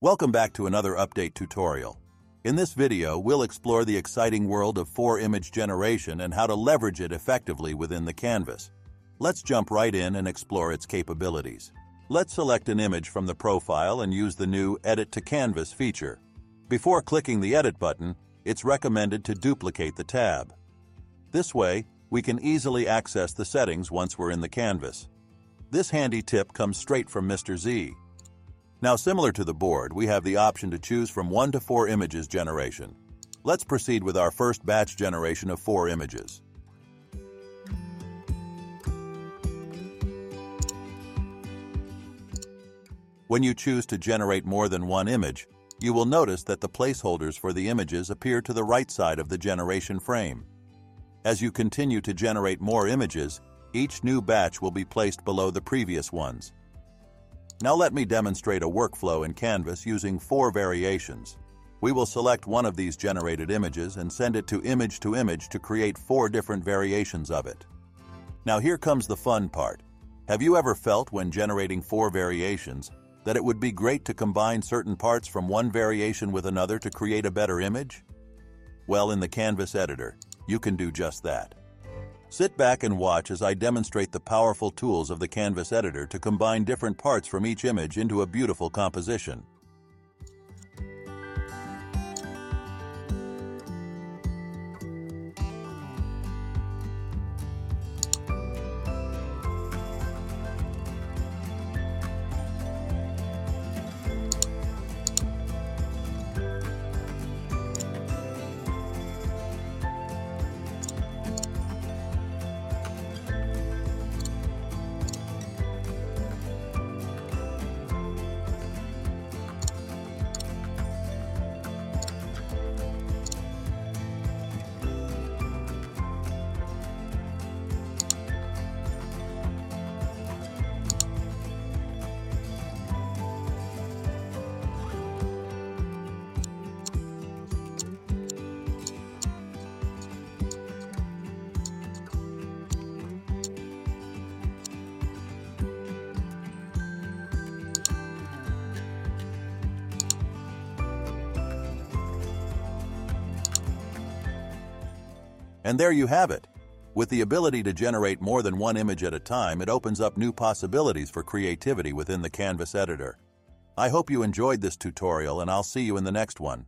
Welcome back to another update tutorial. In this video, we'll explore the exciting world of 4-image generation and how to leverage it effectively within the canvas. Let's jump right in and explore its capabilities. Let's select an image from the profile and use the new Edit to Canvas feature. Before clicking the Edit button, it's recommended to duplicate the tab. This way, we can easily access the settings once we're in the canvas. This handy tip comes straight from Mr. Z, now similar to the board, we have the option to choose from 1 to 4 images generation. Let's proceed with our first batch generation of 4 images. When you choose to generate more than one image, you will notice that the placeholders for the images appear to the right side of the generation frame. As you continue to generate more images, each new batch will be placed below the previous ones. Now let me demonstrate a workflow in Canvas using four variations. We will select one of these generated images and send it to image to image to create four different variations of it. Now here comes the fun part. Have you ever felt when generating four variations that it would be great to combine certain parts from one variation with another to create a better image? Well, in the Canvas editor, you can do just that. Sit back and watch as I demonstrate the powerful tools of the Canvas editor to combine different parts from each image into a beautiful composition. And there you have it. With the ability to generate more than one image at a time, it opens up new possibilities for creativity within the Canvas editor. I hope you enjoyed this tutorial and I'll see you in the next one.